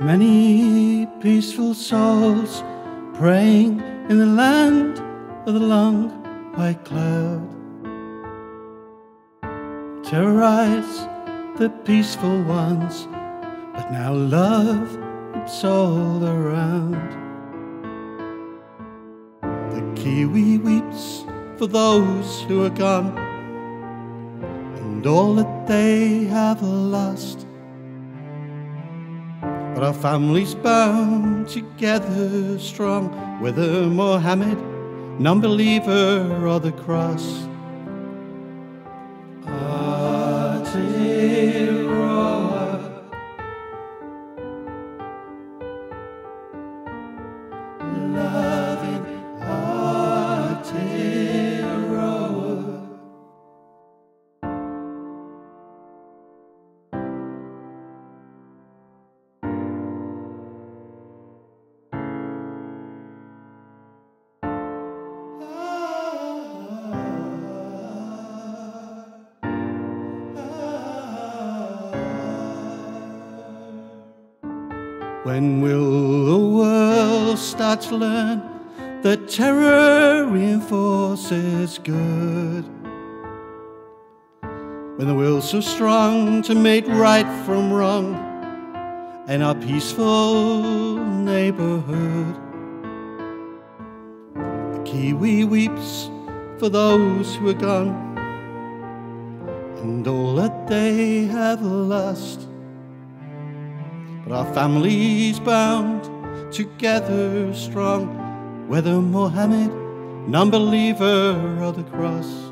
Many peaceful souls praying in the land of the long white cloud. Terrorize the peaceful ones, but now love it's all around. The Kiwi weeps for those who are gone and all that they have lost. But our families bound together strong, whether Mohammed, non-believer, or the cross. Ah, Aotearoa. When will the world start to learn that terror reinforces good? When the will's so strong to make right from wrong and our peaceful neighborhood. The Kiwi weeps for those who are gone and all that they have lost. But our families bound together strong, whether Mohammed, non believer, or the cross.